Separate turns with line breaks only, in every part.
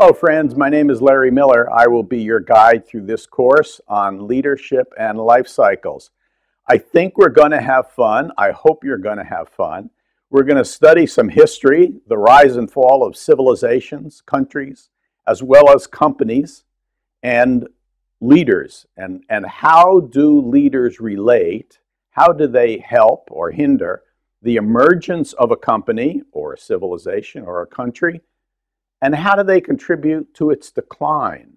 Hello, friends. My name is Larry Miller. I will be your guide through this course on leadership and life cycles. I think we're going to have fun. I hope you're going to have fun. We're going to study some history, the rise and fall of civilizations, countries, as well as companies and leaders. And, and how do leaders relate? How do they help or hinder the emergence of a company or a civilization or a country? And how do they contribute to its decline?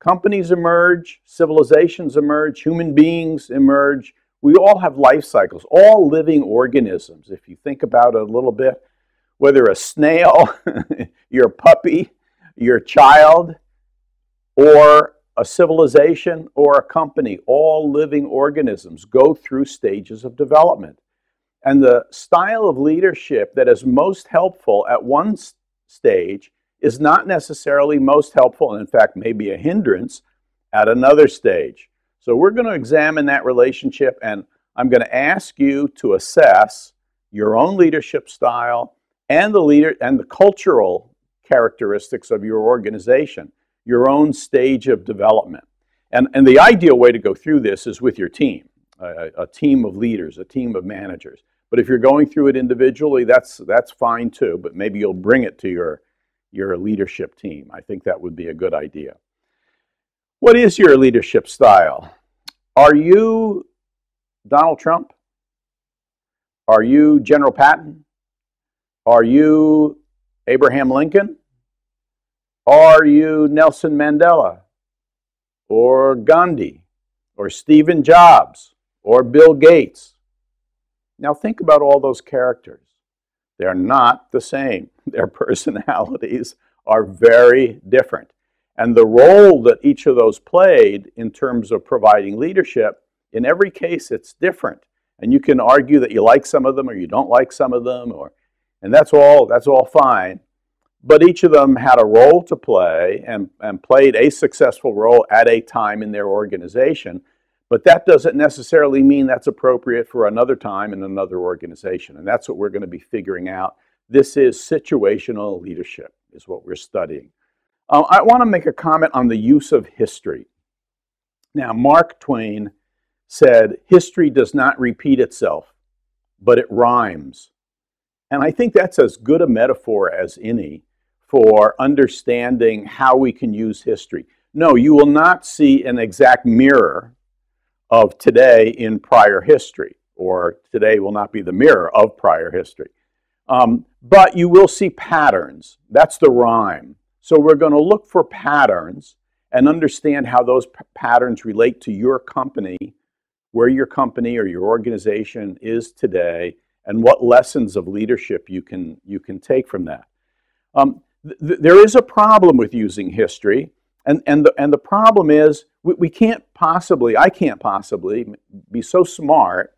Companies emerge, civilizations emerge, human beings emerge. We all have life cycles, all living organisms. If you think about it a little bit, whether a snail, your puppy, your child, or a civilization or a company, all living organisms go through stages of development. And the style of leadership that is most helpful at one stage is not necessarily most helpful, and in fact, may be a hindrance at another stage. So, we're going to examine that relationship, and I'm going to ask you to assess your own leadership style and the leader and the cultural characteristics of your organization, your own stage of development. And, and the ideal way to go through this is with your team, a, a team of leaders, a team of managers. But if you're going through it individually, that's, that's fine too, but maybe you'll bring it to your, your leadership team. I think that would be a good idea. What is your leadership style? Are you Donald Trump? Are you General Patton? Are you Abraham Lincoln? Are you Nelson Mandela? Or Gandhi? Or Stephen Jobs? Or Bill Gates? Now think about all those characters. They're not the same. Their personalities are very different. And the role that each of those played in terms of providing leadership, in every case, it's different. And you can argue that you like some of them or you don't like some of them, or, and that's all, that's all fine. But each of them had a role to play and, and played a successful role at a time in their organization. But that doesn't necessarily mean that's appropriate for another time in another organization. And that's what we're going to be figuring out. This is situational leadership, is what we're studying. Uh, I want to make a comment on the use of history. Now, Mark Twain said, History does not repeat itself, but it rhymes. And I think that's as good a metaphor as any for understanding how we can use history. No, you will not see an exact mirror of today in prior history, or today will not be the mirror of prior history. Um, but you will see patterns. That's the rhyme. So we're going to look for patterns and understand how those p- patterns relate to your company, where your company or your organization is today, and what lessons of leadership you can you can take from that. Um, th- there is a problem with using history, and and the and the problem is we, we can't possibly, I can't possibly be so smart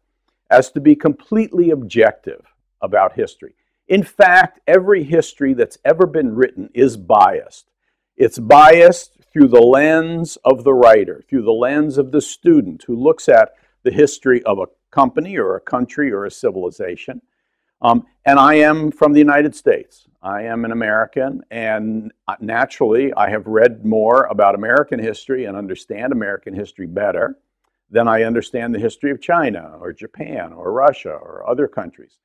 as to be completely objective about history. In fact, every history that's ever been written is biased. It's biased through the lens of the writer, through the lens of the student who looks at the history of a company or a country or a civilization. Um, and I am from the United States. I am an American, and naturally, I have read more about American history and understand American history better than I understand the history of China or Japan or Russia or other countries.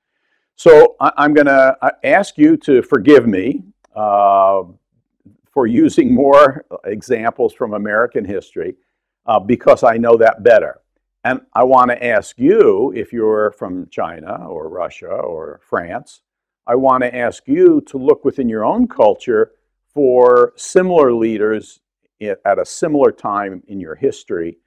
So I'm going to ask you to forgive me uh, for using more examples from American history uh, because I know that better. And I want to ask you, if you're from China or Russia or France, I want to ask you to look within your own culture for similar leaders at a similar time in your history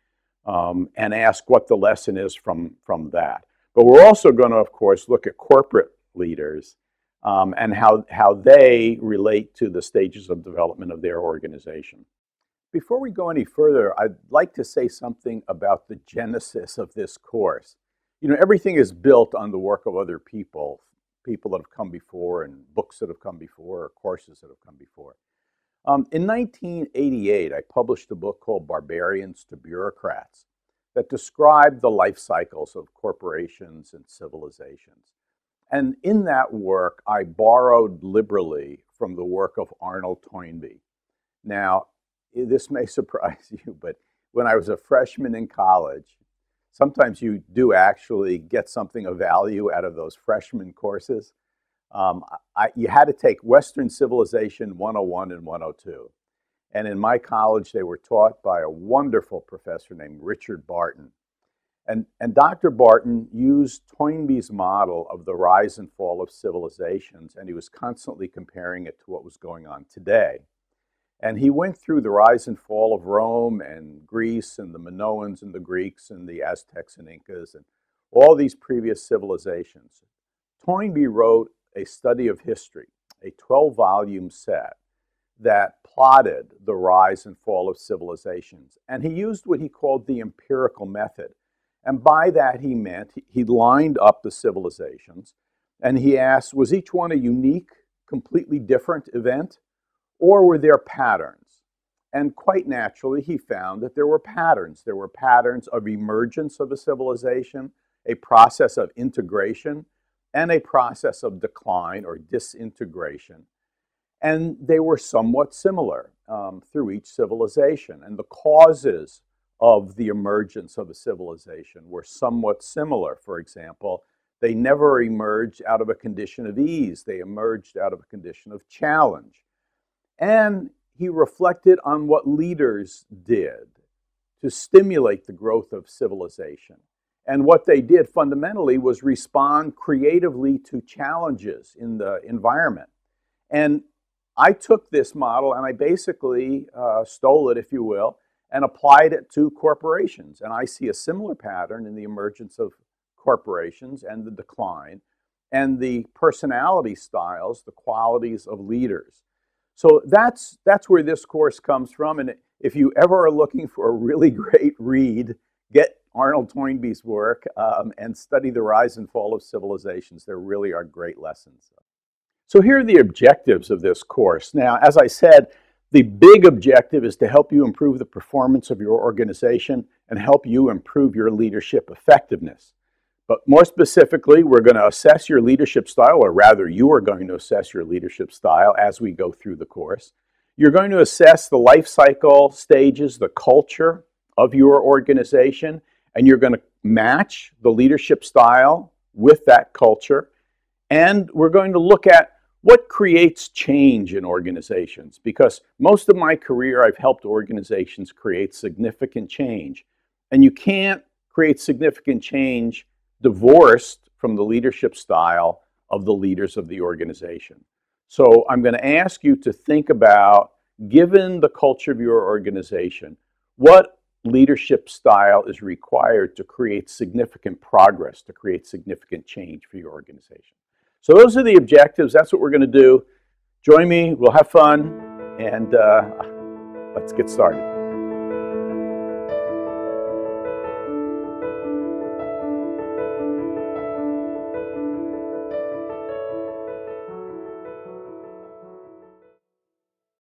um, and ask what the lesson is from, from that. But we're also going to, of course, look at corporate leaders um, and how, how they relate to the stages of development of their organization. Before we go any further, I'd like to say something about the genesis of this course. You know, everything is built on the work of other people, people that have come before, and books that have come before, or courses that have come before. Um, in 1988, I published a book called Barbarians to Bureaucrats that described the life cycles of corporations and civilizations. And in that work, I borrowed liberally from the work of Arnold Toynbee. Now, this may surprise you, but when I was a freshman in college, sometimes you do actually get something of value out of those freshman courses. Um, I, you had to take Western Civilization 101 and 102. And in my college, they were taught by a wonderful professor named Richard Barton. And, and Dr. Barton used Toynbee's model of the rise and fall of civilizations, and he was constantly comparing it to what was going on today. And he went through the rise and fall of Rome and Greece and the Minoans and the Greeks and the Aztecs and Incas and all these previous civilizations. Toynbee wrote a study of history, a 12 volume set that plotted the rise and fall of civilizations. And he used what he called the empirical method. And by that, he meant he lined up the civilizations and he asked, was each one a unique, completely different event, or were there patterns? And quite naturally, he found that there were patterns. There were patterns of emergence of a civilization, a process of integration, and a process of decline or disintegration. And they were somewhat similar um, through each civilization. And the causes of the emergence of a civilization were somewhat similar. For example, they never emerged out of a condition of ease, they emerged out of a condition of challenge. And he reflected on what leaders did to stimulate the growth of civilization. And what they did fundamentally was respond creatively to challenges in the environment. And I took this model and I basically uh, stole it, if you will, and applied it to corporations. And I see a similar pattern in the emergence of corporations and the decline and the personality styles, the qualities of leaders. So that's, that's where this course comes from. And if you ever are looking for a really great read, get Arnold Toynbee's work um, and study the rise and fall of civilizations. There really are great lessons. So here are the objectives of this course. Now, as I said, the big objective is to help you improve the performance of your organization and help you improve your leadership effectiveness. But more specifically, we're going to assess your leadership style, or rather, you are going to assess your leadership style as we go through the course. You're going to assess the life cycle stages, the culture of your organization, and you're going to match the leadership style with that culture. And we're going to look at what creates change in organizations? Because most of my career, I've helped organizations create significant change. And you can't create significant change divorced from the leadership style of the leaders of the organization. So I'm going to ask you to think about, given the culture of your organization, what leadership style is required to create significant progress, to create significant change for your organization. So those are the objectives. That's what we're going to do. Join me. We'll have fun. And uh, let's get started.